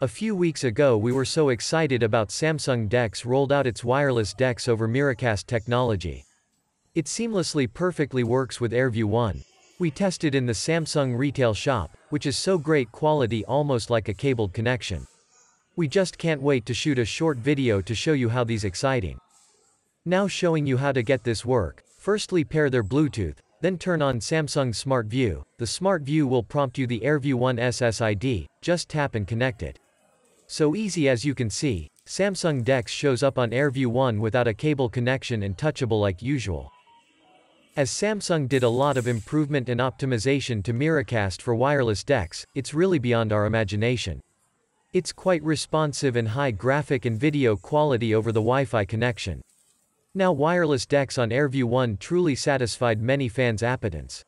A few weeks ago we were so excited about Samsung DeX rolled out its wireless DeX over Miracast technology. It seamlessly perfectly works with AirView 1. We tested in the Samsung retail shop, which is so great quality almost like a cabled connection. We just can't wait to shoot a short video to show you how these exciting. Now showing you how to get this work, firstly pair their Bluetooth, then turn on Samsung Smart View. The Smart View will prompt you the AirView 1 SSID, just tap and connect it. So easy as you can see, Samsung DeX shows up on AirView 1 without a cable connection and touchable like usual. As Samsung did a lot of improvement and optimization to Miracast for wireless DeX, it's really beyond our imagination. It's quite responsive and high graphic and video quality over the Wi-Fi connection. Now wireless DeX on AirView 1 truly satisfied many fans' appetits.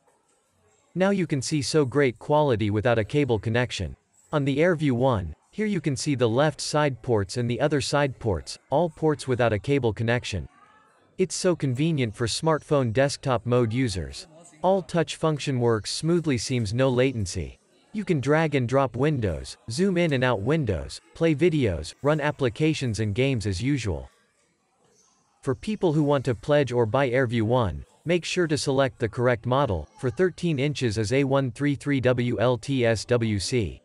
Now you can see so great quality without a cable connection. On the AirView 1, here you can see the left side ports and the other side ports, all ports without a cable connection. It's so convenient for smartphone desktop mode users. All touch function works smoothly seems no latency. You can drag and drop windows, zoom in and out windows, play videos, run applications and games as usual. For people who want to pledge or buy AirView 1, make sure to select the correct model, for 13 inches as A133WLTSWC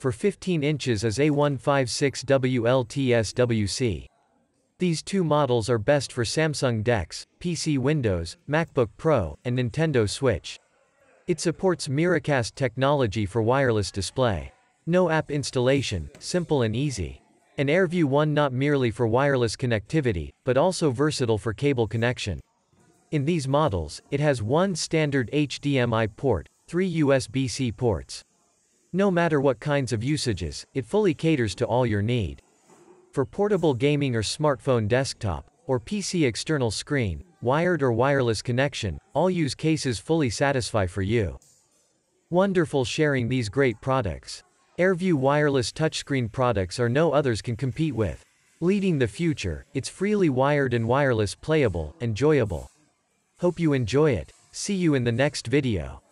for 15 inches is A156WLTSWC. These two models are best for Samsung DeX, PC Windows, MacBook Pro, and Nintendo Switch. It supports Miracast technology for wireless display. No app installation, simple and easy. An AirView 1 not merely for wireless connectivity, but also versatile for cable connection. In these models, it has one standard HDMI port, three USB-C ports. No matter what kinds of usages, it fully caters to all your need. For portable gaming or smartphone desktop, or PC external screen, wired or wireless connection, all use cases fully satisfy for you. Wonderful sharing these great products. AirView wireless touchscreen products are no others can compete with. Leading the future, it's freely wired and wireless playable, enjoyable. Hope you enjoy it. See you in the next video.